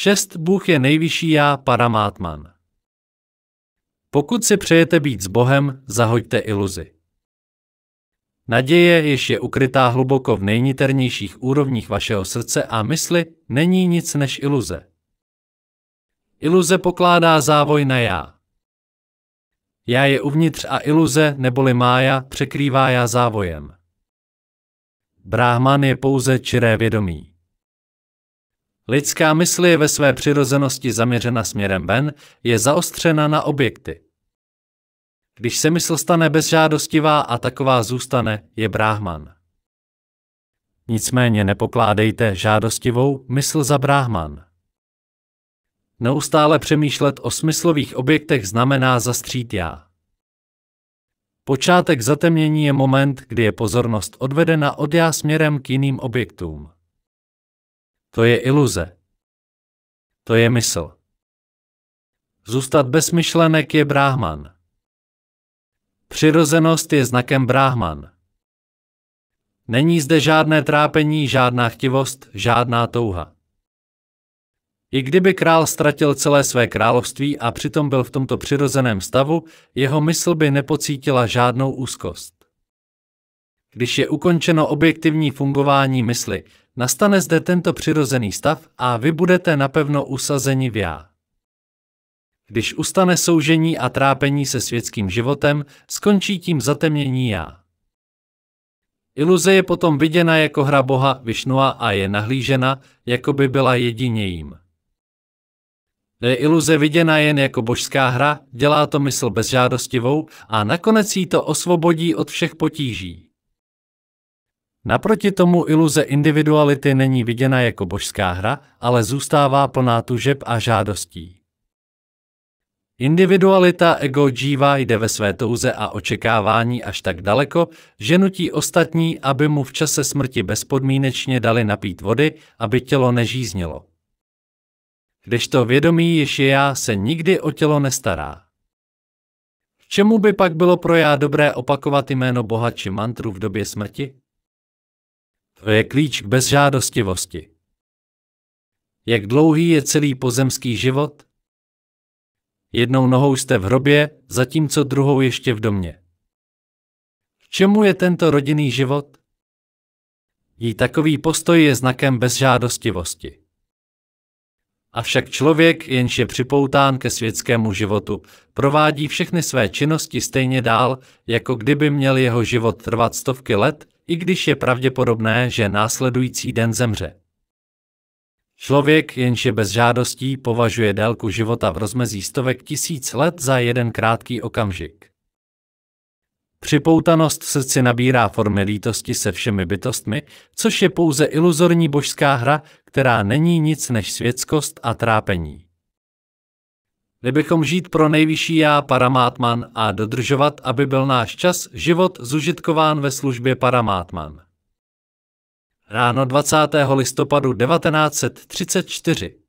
6. Bůh je nejvyšší já, Paramátman. Pokud si přejete být s Bohem, zahoďte iluzi. Naděje, jež je ukrytá hluboko v nejniternějších úrovních vašeho srdce a mysli, není nic než iluze. Iluze pokládá závoj na já. Já je uvnitř a iluze, neboli mája, překrývá já závojem. Brahman je pouze čiré vědomí. Lidská mysl je ve své přirozenosti zaměřena směrem ven, je zaostřena na objekty. Když se mysl stane bezžádostivá a taková zůstane, je bráhman. Nicméně nepokládejte žádostivou mysl za bráhman. Neustále přemýšlet o smyslových objektech znamená zastřít já. Počátek zatemnění je moment, kdy je pozornost odvedena od já směrem k jiným objektům. To je iluze. To je mysl. Zůstat bez myšlenek je bráhman. Přirozenost je znakem bráhman. Není zde žádné trápení, žádná chtivost, žádná touha. I kdyby král ztratil celé své království a přitom byl v tomto přirozeném stavu, jeho mysl by nepocítila žádnou úzkost. Když je ukončeno objektivní fungování mysli, nastane zde tento přirozený stav a vy budete napevno usazeni v já. Když ustane soužení a trápení se světským životem, skončí tím zatemnění já. Iluze je potom viděna jako hra Boha Višnua a je nahlížena, jako by byla jedině jím. Je iluze viděna jen jako božská hra, dělá to mysl bezžádostivou a nakonec jí to osvobodí od všech potíží. Naproti tomu iluze individuality není viděna jako božská hra, ale zůstává plná tužeb a žádostí. Individualita ego džíva jde ve své touze a očekávání až tak daleko, že nutí ostatní, aby mu v čase smrti bezpodmínečně dali napít vody, aby tělo nežíznělo. Kdežto vědomí je já se nikdy o tělo nestará. Čemu by pak bylo pro já dobré opakovat jméno Boha či mantru v době smrti? To je klíč k bezžádostivosti. Jak dlouhý je celý pozemský život? Jednou nohou jste v hrobě, zatímco druhou ještě v domě. K čemu je tento rodinný život? Jí takový postoj je znakem bezžádostivosti. Avšak člověk, jenž je připoután ke světskému životu, provádí všechny své činnosti stejně dál, jako kdyby měl jeho život trvat stovky let, i když je pravděpodobné, že následující den zemře. Člověk, jenž je bez žádostí, považuje délku života v rozmezí stovek tisíc let za jeden krátký okamžik. Připoutanost srdci nabírá formy lítosti se všemi bytostmi, což je pouze iluzorní božská hra, která není nic než světskost a trápení. Kdybychom žít pro nejvyšší já Paramátman a dodržovat, aby byl náš čas, život zužitkován ve službě Paramátman. Ráno 20. listopadu 1934